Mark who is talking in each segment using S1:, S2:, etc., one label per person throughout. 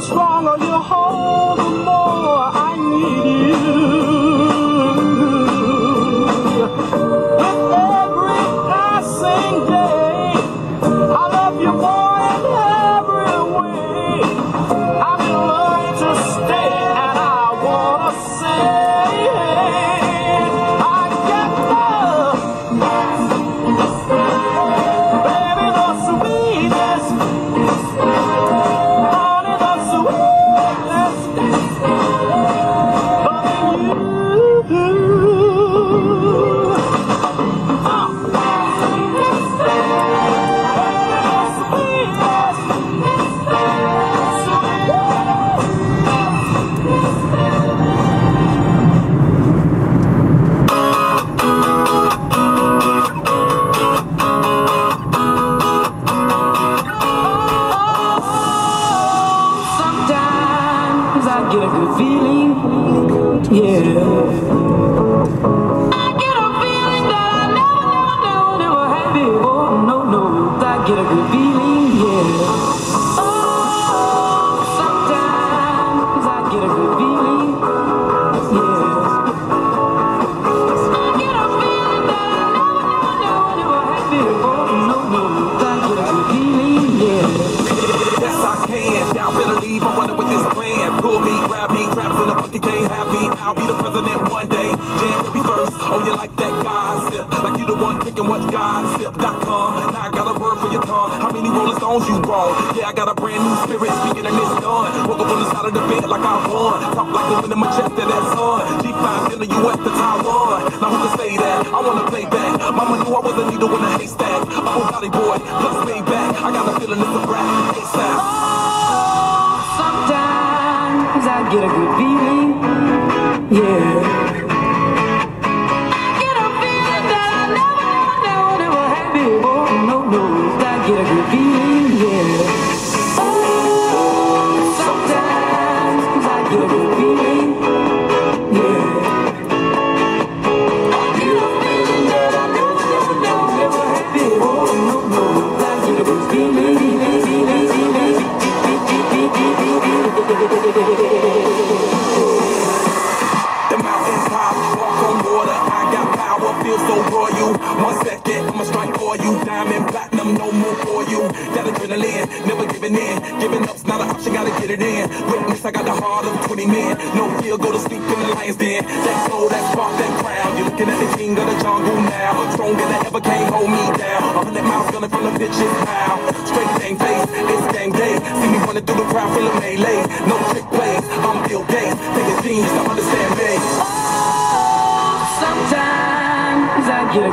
S1: Stronger you hold, the more yeah.
S2: Got a brand new spirit speaking. Woke up on the side of the bed like I won. Talk like the wind in my chest to that sun. G5 in the US to Taiwan. Now who can say that? I wanna play back. Mama knew I was a needle in a haystack. Body boy, plus back. I got a feeling it's a. ASAP.
S1: Oh, sometimes I get a good feeling, yeah.
S2: For you. Diamond, platinum, no more for you. That adrenaline, never giving in. Giving up's not an option, gotta get it in. Witness, I got the heart of 20 men. No fear, go to sleep in the lion's den. That soul, that spark, that crown. You're looking at the king of the jungle now. Stronger than ever, can't hold me down. A hundred miles gunning from the bitches pow. Straight game face, it's game day. See me running through the crowd, feeling melee. No trick plays, I'm Bill Gates. Take a genius to understand me.
S1: Oh, sometimes I get a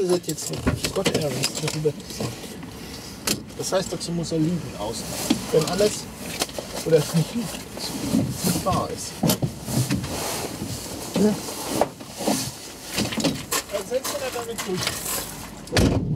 S3: Oh
S4: ist es jetzt mit Scott Airways darüber. Das heißt, dazu muss er liegen aus. Wenn alles oder nicht wahr ist. Ja. Dann setzt er damit gut.